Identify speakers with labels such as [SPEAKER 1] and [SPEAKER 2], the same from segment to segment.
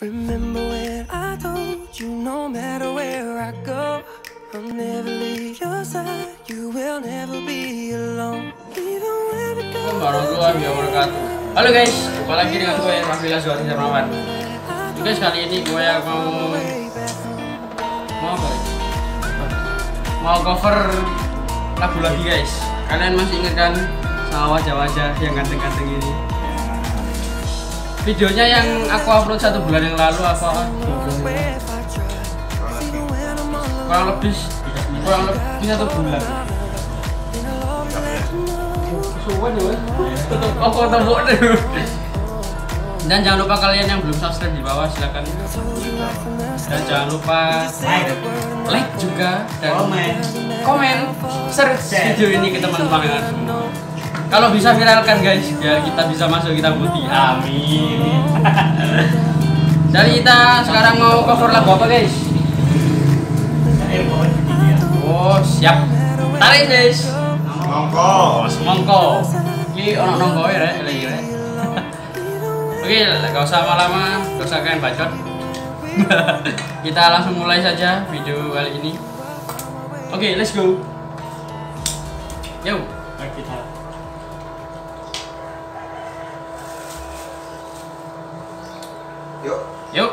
[SPEAKER 1] Remember when I told you no matter where I go, I'll never leave your side. You will never be alone. Even when we go.
[SPEAKER 2] Halo guys, jumpa lagi dengan gue Rafila Zuhari Darmawan Oke guys, kali ini gue mau Mau apa ya? Mau cover lagu lagi guys Kalian masih ingat kan sama wajah-wajah yang ganteng-ganteng ini Videonya yang aku upload satu bulan yang lalu apa kurang lebih kurang lebih satu bulan ya, aku tembok dulu. Dan jangan lupa kalian yang belum subscribe di bawah silakan. Dan jangan lupa like juga dan
[SPEAKER 3] Komen.
[SPEAKER 2] komen share video ini ke teman-teman yang ada. Kalau bisa viralkan guys biar kita bisa masuk kita putih.
[SPEAKER 3] Amin.
[SPEAKER 2] Jadi kita sekarang mau cover lagu apa guys? Oh siap. Tarik guys.
[SPEAKER 3] Monggo.
[SPEAKER 2] Semongko. Iki ono nongko ya rek, lagi rek. Oke, gak usah lama-lama, gak usah kalian bacot. Kita langsung mulai saja video kali ini. Oke, let's go. Yo.
[SPEAKER 3] Mari kita.
[SPEAKER 4] Yuk,
[SPEAKER 2] Yuk.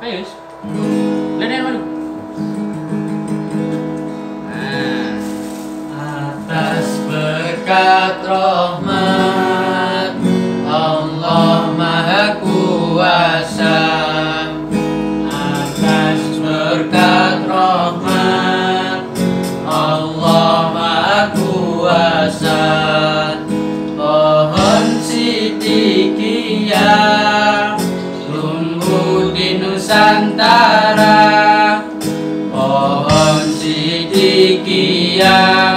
[SPEAKER 2] Ayo. Lihat.
[SPEAKER 5] Atas berkat rahmat de.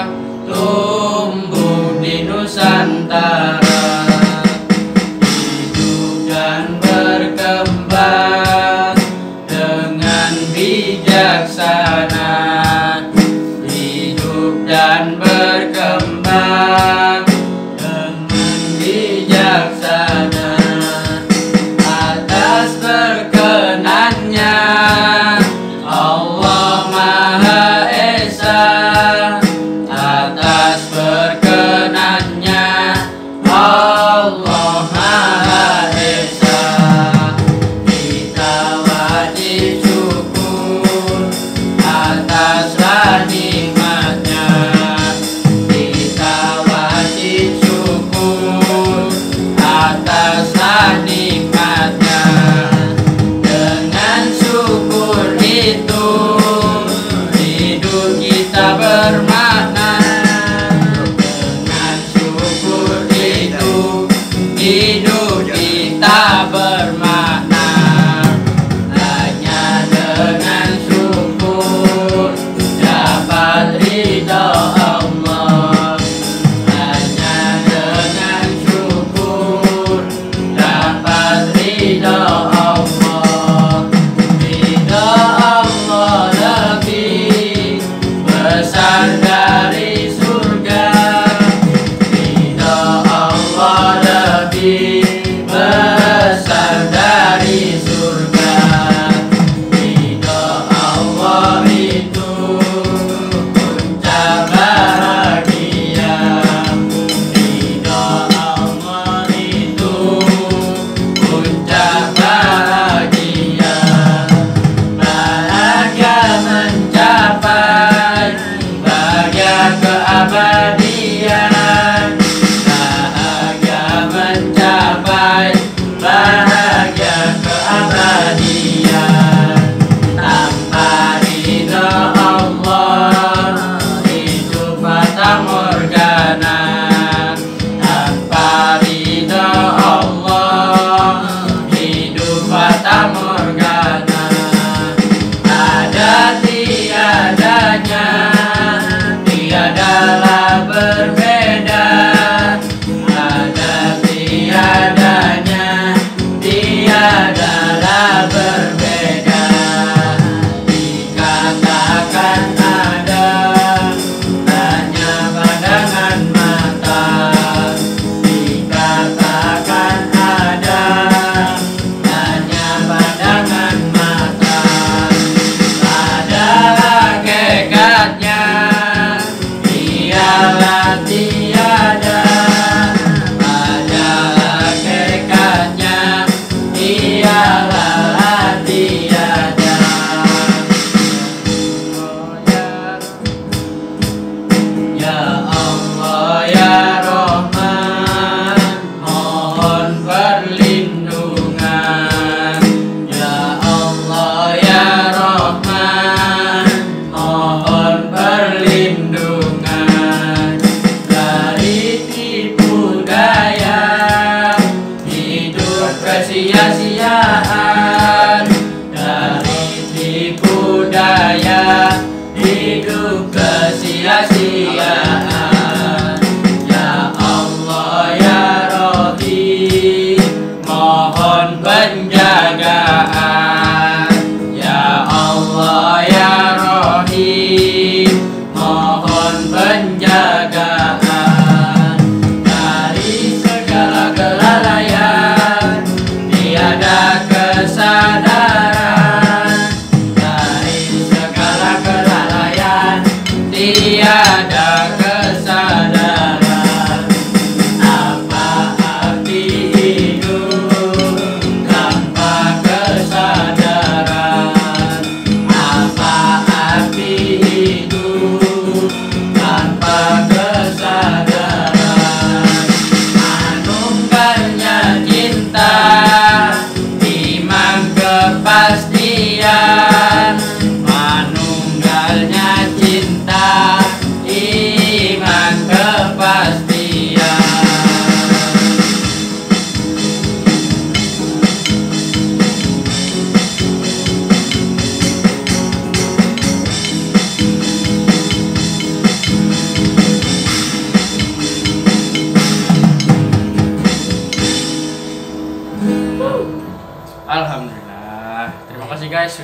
[SPEAKER 5] Manunggalnya cinta Iman kepastian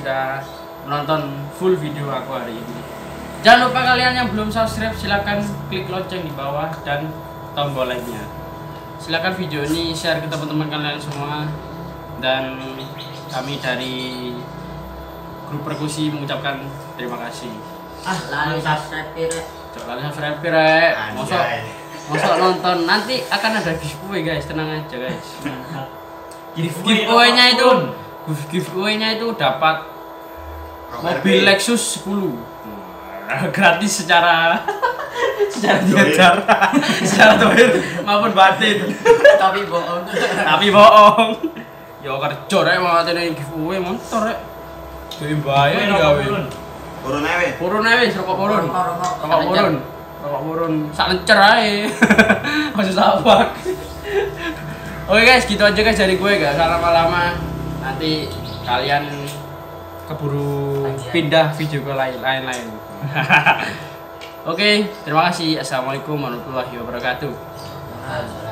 [SPEAKER 2] sudah menonton full video aku hari ini. Jangan lupa kalian yang belum subscribe silahkan klik lonceng di bawah dan tombol like-nya. Silahkan video ini share ke teman-teman kalian semua dan kami dari grup perkusi mengucapkan terima kasih.
[SPEAKER 5] Ah, lalu subscribe ya
[SPEAKER 2] Coba kalian subscribe rek. Mosok mosok nonton nanti akan ada giveaway guys, tenang aja guys.
[SPEAKER 3] Giveaway
[SPEAKER 2] Giveaway-nya itu. Giveaway-nya itu dapat mobil Lexus 10 gratis secara secara diajar secara dohir maupun batin.
[SPEAKER 5] Tapi bohong.
[SPEAKER 2] Tapi bohong. Yo kerja rek mau ini giveaway motor rek. Bayar
[SPEAKER 3] Giveaway
[SPEAKER 2] gawe.
[SPEAKER 4] aja weh.
[SPEAKER 2] purun aja wis rokok purun.
[SPEAKER 5] Rokok, rokok.
[SPEAKER 2] rokok purun. Rokok purun. Sak lencer aja masih sabak oke guys gitu aja guys dari gue gak usah lama-lama nanti kalian keburu pindah video ke lain lain lain oke terima kasih. Assalamualaikum warahmatullahi wabarakatuh.
[SPEAKER 5] Nah,